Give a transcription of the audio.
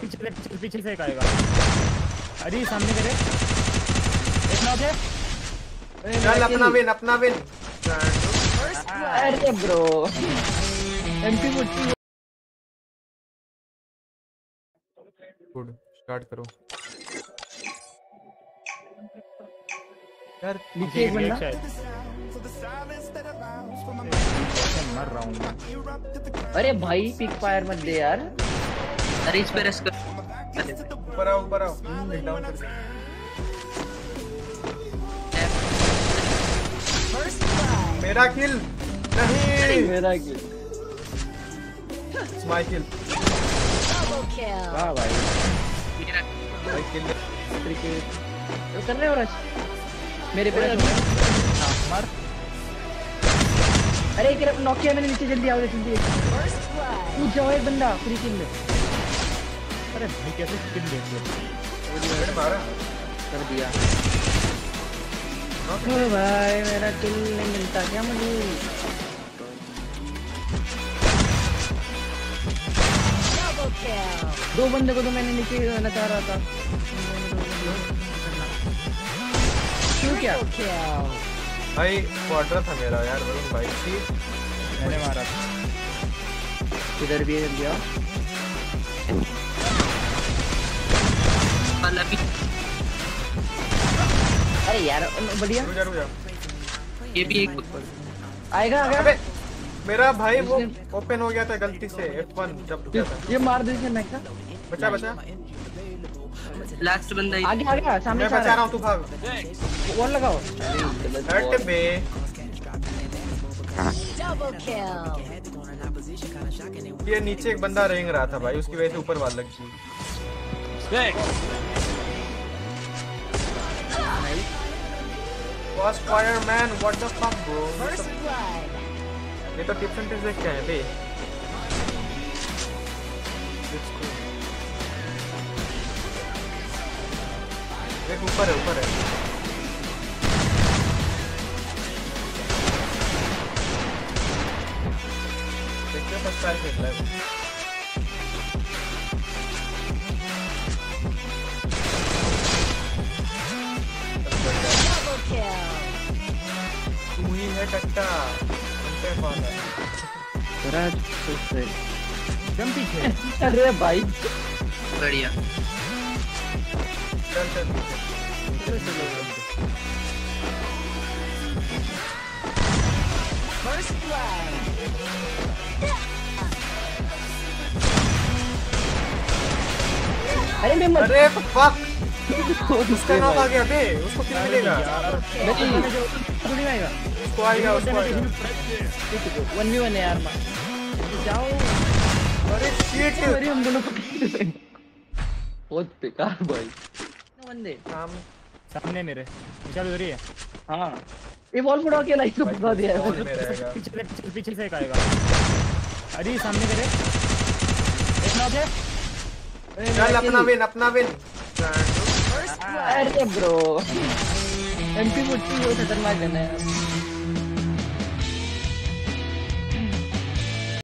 पीछे पीछे पीछे से एक आएगा। अरे सामने करे एक नॉक है। चल अपना विन अपना विन अरे bro MP forty good start करो। यार नीचे एक बंदा। मर रहा हूँ अरे भाई पिक फायर मत दे यार। अरे इस पे रस कर। ऊपर आओ ऊपर आओ। डाउन कर मेरा किल नहीं। मेरा किल माय किल वाह भाई। माय किल क्रिकेट कर रहे हो रश मेरे पे हाँ, मर। अरे एक नोकिया मैंने नीचे जल्दी आओ जल्दी। तू जाओ एक बंदा फ्री किल अरे भाई कैसे स्किन लो मैंने मारा कर दिया। ओ भाई मेरा किल नहीं मिलता क्या मुझे? दो बंदे को तो मैंने नीचे नचा रहा था। क्यों क्या? भाई क्वार्टर था मेरा यार वरुण भाई थी मैंने मारा था। इधर भी जल्दी अरे यार बढ़िया। रुक जा रुक जा। ये भी एक आएगा अबे मेरा भाई वो ओपन हो गया था गलती से F1 जब किया था। ये मार दे मैं का बचा बचा। लास्ट बंदा ही आगे आगे सामने मैं बचा रहा रहा हूँ तू भाग। वॉल लगाओ। हट बे। ये नीचे एक बंदा रेंग रहा था भाई उसकी वजह से ऊपर वाल लग गई। First fire man what the fuck bro ये तो टिप्स एंड ट्रिक्स देख के आए बे। Let's go. एक ऊपर है ऊपर है। देखते हैं फ़र्स्ट फायर खेल रहा है टट्टा हमसे कौन है जम पीछे अरे भाई। बढ़िया। चल चल पीछे। अरे मैं मर अरे फक उसका नाम आ गया बे उसको किल मिलेगा थोड़ी आएगा उसको आएगा उसको आएगा वन वी वन है यार माँ जाओ अरे शिट अरे हम दोनों बहुत बेकार भाई बंदे काम सामने मेरे विशाल उधर ही है हाँ ये वॉल फोड़ो के लाइक तो बता दिया है पीछे से पीछे, पीछे से एक आएगा अरे सामने करे एक नॉक है चल अपना विन अपना विन अरे ब्रो एमपी फोर्टी हो खतरनाक गन है